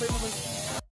Bye-bye, bye-bye.